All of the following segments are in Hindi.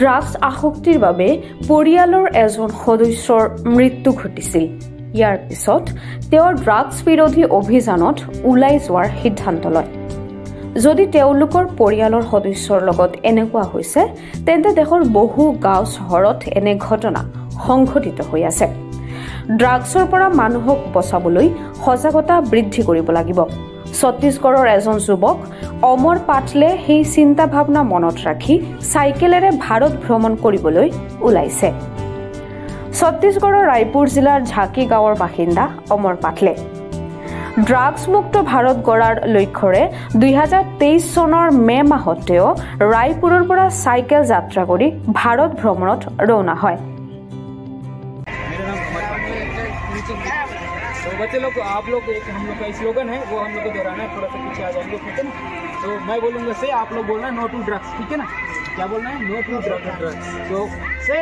ড্ৰাগছ আসক্তিৰ বাবে পৰিয়ালৰ এজন সদস্যৰ মৃত্যু ঘটিছিল। ইয়াৰ পিছত তেওঁ ড্ৰাগছ বিৰোধী অভিযানত ওলাই যোৱাৰ সিদ্ধান্ত লয়। যদি তেওঁলোকৰ পৰিয়ালৰ সদস্যৰ লগত এনেকুৱা হৈছে তেন্তে দেশৰ বহু গাঁও চহৰত এনে ঘটনা সংঘটিত হৈ আছে। ড্ৰাগছৰ পৰা মানুহক বচাবলৈ সজাগতা বৃদ্ধি কৰিব লাগিব। ছত্তীশগড়ৰ এজন যুৱক অমৰ পাটলে সেই চিন্তা ভাৱনা মনত ৰাখি চাইকেলেৰে ভাৰত ভ্ৰমণ কৰিবলৈ ওলাইছে। ছত্তীশগড়ৰ ৰায়পুৰ জিলাৰ ঝাকি গাঁৱৰ বাসিন্দা অমৰ পাটলে। ড্ৰাগছমুক্ত ভাৰত গঢ়াৰ লক্ষ্যৰে দুহেজাৰ তেইছ চনৰ মে' মাহত তেওঁ ৰায়পুৰৰ পৰা চাইকেল যাত্ৰা কৰি ভাৰত ভ্ৰমণত ৰওনা হয়। तो बच्चे लोग, आप लोग, एक हम लोग का स्लोगन है, वो हम लोग को दोहराना है, थोड़ा सा पीछे आ जाएँगे, ठीक है ना? तो मैं बोलूँगा, से आप लोग बोलना नो टू ड्रग्स ठीक है ना? क्या बोलना है? नो टू ड्रग्स तो से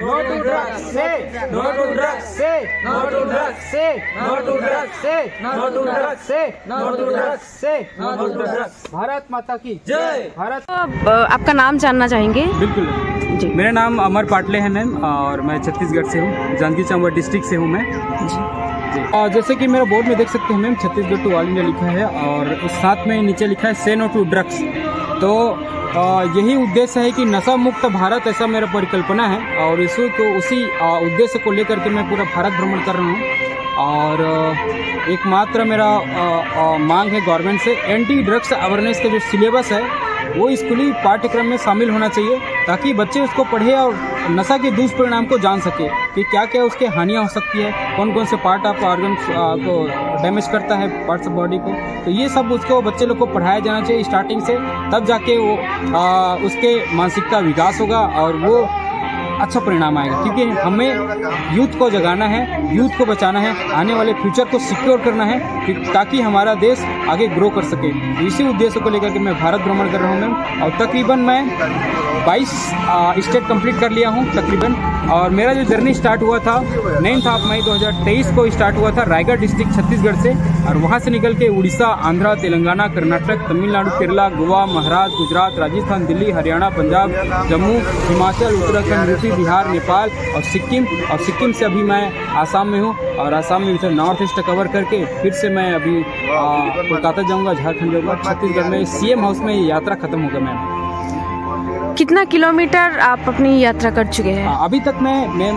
नो टू ड्रग्स से नो टू ड्रग्स से नो टू ड्रग्स से नो टू ड्रग्स से नो टू ड्रग्स से नो टू ड्रग्स से नो टू ड्रग्स भारत माता की जय। भारत आपका नाम जानना चाहेंगे? बिल्कुल। जी। मेरा नाम अमर पाटले है मैम और मैं छत्तीसगढ़ से हूँ। जांजगीर चांबा डिस्ट्रिक्ट से हूँ मैं। जी। और जैसे कि मेरा बोर्ड में देख सकते हैं ma'am Chhattisgarh to all India लिखा है और उस साथ में नीचे लिखा है से नो टू ड्रग्स तो यही उद्देश्य है कि नशा मुक्त भारत ऐसा मेरा परिकल्पना है और इसी को उसी उद्देश्य को लेकर के मैं पूरा भारत भ्रमण कर रहा हूँ। और एकमात्र मेरा आ, आ, मांग है गवर्नमेंट से एंटी ड्रग्स अवेयरनेस का जो सिलेबस है वो स्कूली पाठ्यक्रम में शामिल होना चाहिए ताकि बच्चे उसको पढ़े और नशा के दुष्परिणाम को जान सके कि क्या क्या उसके हानियाँ हो सकती है कौन कौन से पार्ट ऑफ़ ऑर्गन को डैमेज करता है पार्ट्स ऑफ़ बॉडी को। तो ये सब उसको बच्चे लोग को पढ़ाया जाना चाहिए स्टार्टिंग से। तब जाके वो आ, उसके मानसिकता विकास होगा और वो अच्छा परिणाम आएगा। क्योंकि हमें यूथ को जगाना है यूथ को बचाना है आने वाले फ्यूचर को सिक्योर करना है ताकि हमारा देश आगे ग्रो कर सके। इसी उद्देश्य को लेकर के मैं भारत भ्रमण कर रहा हूँ मैम और तकरीबन मैं 22 स्टेट कंप्लीट कर लिया हूँ तकरीबन। और मेरा जो जर्नी स्टार्ट हुआ था नाइन्थ ऑफ़ मई 2023 को स्टार्ट हुआ था रायगढ़ डिस्ट्रिक्ट छत्तीसगढ़ से। और वहाँ से निकल के उड़ीसा, आंध्रा, तेलंगाना, कर्नाटक, तमिलनाडु, केरला, गोवा, महाराष्ट्र, गुजरात, राजस्थान, दिल्ली, हरियाणा, पंजाब, जम्मू, हिमाचल, उत्तराखंड, यूपी, बिहार, नेपाल और सिक्किम। और सिक्किम से अभी मैं आसाम में हूँ और आसाम में फिर नॉर्थ ईस्ट कवर करके फिर से मैं अभी कोलकाता जाऊँगा, झारखंड जाऊँगा। छत्तीसगढ़ में सीएम हाउस में यात्रा खत्म होगा मैम। कितना किलोमीटर आप अपनी यात्रा कर चुके हैं? अभी तक मैं मैं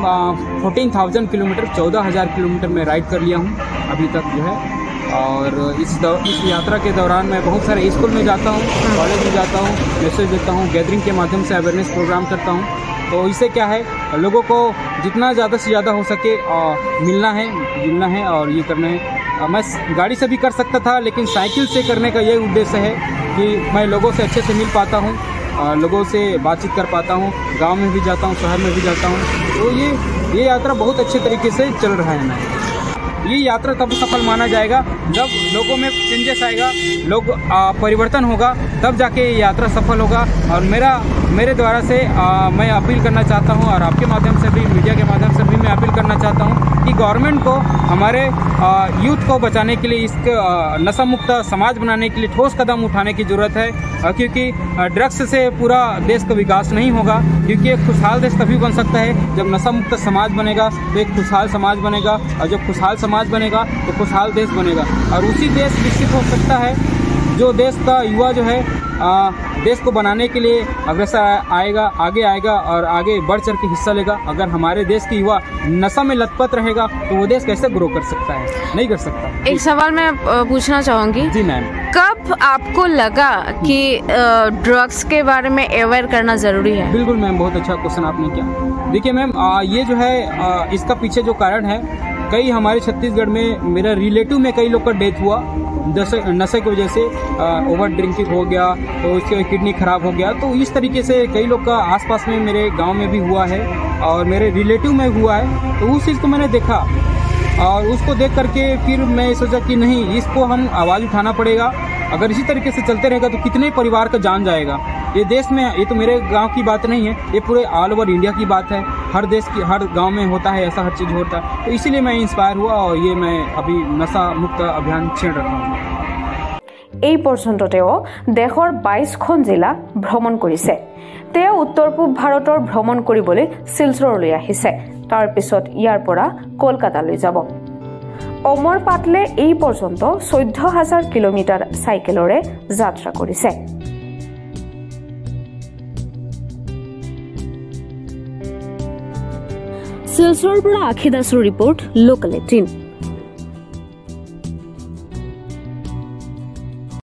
फोर्टीन थाउज़ेंड किलोमीटर चौदह हज़ार किलोमीटर में राइड कर लिया हूँ अभी तक जो है। और इस दौ, इस यात्रा के दौरान मैं बहुत सारे स्कूल में जाता हूँ कॉलेज में जाता हूँ मैसेज देता हूँ गैदरिंग के माध्यम से अवेयरनेस प्रोग्राम करता हूँ। तो इससे क्या है लोगों को जितना ज़्यादा से ज़्यादा हो सके आ, मिलना है जुलना है और ये करना है। आ, मैं गाड़ी से भी कर सकता था लेकिन साइकिल से करने का यही उद्देश्य है कि मैं लोगों से अच्छे से मिल पाता हूँ। लोगों से बातचीत कर पाता हूँ, गाँव में भी जाता हूँ, शहर में भी जाता हूँ। तो ये ये यात्रा बहुत अच्छे तरीके से चल रहा है। मैं ये यात्रा तब सफल माना जाएगा जब लोगों में चेंजेस आएगा, लोग परिवर्तन होगा तब जाके ये यात्रा सफल होगा। और मेरा मेरे द्वारा से आ, मैं अपील करना चाहता हूँ और आपके माध्यम से भी मीडिया के माध्यम से भी मैं अपील करना चाहता हूँ कि गवर्नमेंट को हमारे यूथ को बचाने के लिए इस नशा मुक्त समाज बनाने के लिए ठोस कदम उठाने की ज़रूरत है। क्योंकि ड्रग्स से पूरा देश का विकास नहीं होगा क्योंकि एक खुशहाल देश तभी बन सकता है जब नशा मुक्त समाज बनेगा तो एक खुशहाल समाज बनेगा और जब खुशहाल समाज बनेगा तो खुशहाल देश बनेगा। और उसी देश विकसित हो सकता है जो देश का युवा जो है आ, देश को बनाने के लिए अग्रसर आएगा आगे आएगा और आगे बढ़ चढ़ के हिस्सा लेगा। अगर हमारे देश के युवा नशा में लथपथ रहेगा तो वो देश कैसे ग्रो कर सकता है? नहीं कर सकता। एक सवाल मैं पूछना चाहूँगी। जी मैम कब आपको लगा कि ड्रग्स के बारे में अवेयर करना ज़रूरी है? बिल्कुल मैम बहुत अच्छा क्वेश्चन आपने किया। देखिए मैम ये जो है इसका पीछे जो कारण है कई हमारे छत्तीसगढ़ में मेरा रिलेटिव में कई लोग का डेथ हुआ। नशे की वजह से ओवर ड्रिंकिंग हो गया तो उसके किडनी खराब हो गया। तो इस तरीके से कई लोग का आसपास में मेरे गाँव में भी हुआ है और मेरे रिलेटिव में हुआ है। तो उस चीज़ को मैंने देखा और उसको देख करके फिर मैं सोचा कि नहीं, इसको हम आवाज़ उठाना पड़ेगा। अगर इसी तरीके से चलते रहेगा तो कितने परिवार का जान जाएगा। ये देश में ये तो मेरे गांव की बात नहीं है ये पूरे ऑल ओवर इंडिया की बात है हर देश की हर गांव में होता है ऐसा हर चीज़ होता है तो इसीलिए मैं इंस्पायर हुआ और ये मैं अभी नशा मुक्त अभियान छेड़ रखा हूँ এই পৰ্যন্ত তেওঁ দেশৰ বাইছখন জিলা ভ্ৰমণ কৰিছে তেওঁ উত্তৰ পূব ভাৰতৰ ভ্ৰমণ কৰিবলৈ শিলচৰলৈ আহিছে তাৰ পিছত ইয়াৰ পৰা কলকাতালৈ যাব অমৰ পাটলে এই পৰ্যন্ত চৈধ্য হাজাৰ কিলোমিটাৰ চাইকেলৰে যাত্ৰা কৰিছে শিলচৰৰ পৰা আশী দাসৰ ৰিপৰ্ট লোকেল এইটিন